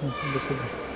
嗯，行，不客。